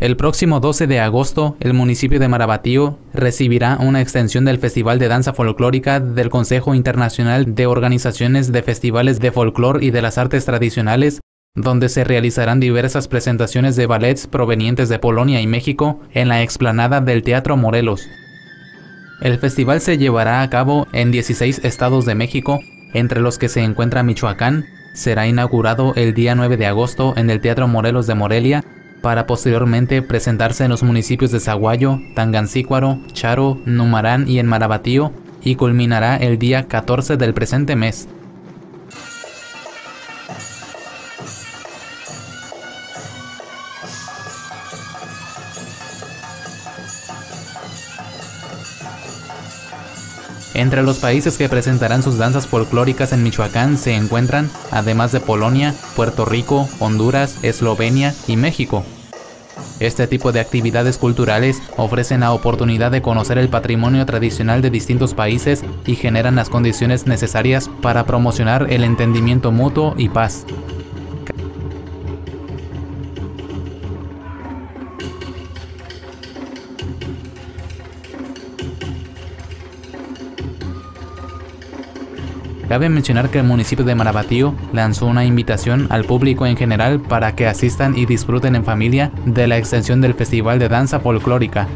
El próximo 12 de agosto, el municipio de Marabatío recibirá una extensión del Festival de Danza Folclórica del Consejo Internacional de Organizaciones de Festivales de Folclor y de las Artes Tradicionales, donde se realizarán diversas presentaciones de ballets provenientes de Polonia y México en la explanada del Teatro Morelos. El festival se llevará a cabo en 16 estados de México, entre los que se encuentra Michoacán. Será inaugurado el día 9 de agosto en el Teatro Morelos de Morelia para posteriormente presentarse en los municipios de Zaguayo, Tangancícuaro, Charo, Numarán y en Marabatío, y culminará el día 14 del presente mes. Entre los países que presentarán sus danzas folclóricas en Michoacán se encuentran, además de Polonia, Puerto Rico, Honduras, Eslovenia y México. Este tipo de actividades culturales ofrecen la oportunidad de conocer el patrimonio tradicional de distintos países y generan las condiciones necesarias para promocionar el entendimiento mutuo y paz. Cabe mencionar que el municipio de Marabatío lanzó una invitación al público en general para que asistan y disfruten en familia de la extensión del Festival de Danza Folclórica,